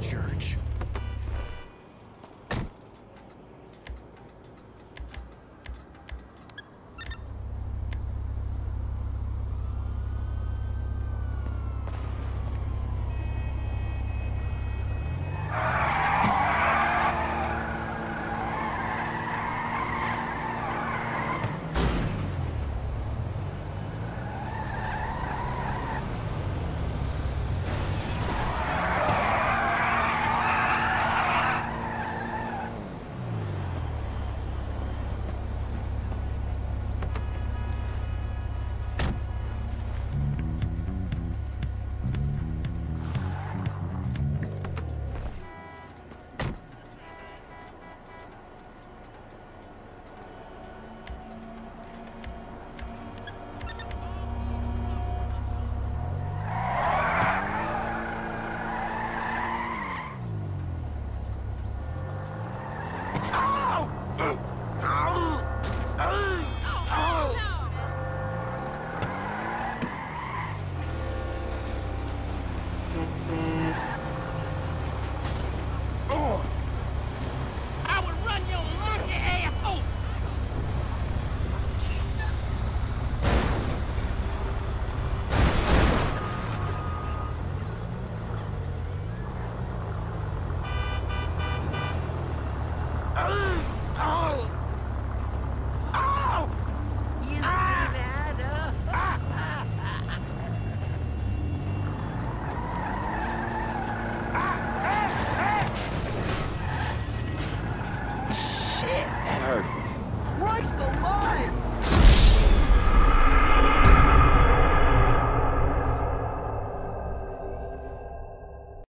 church.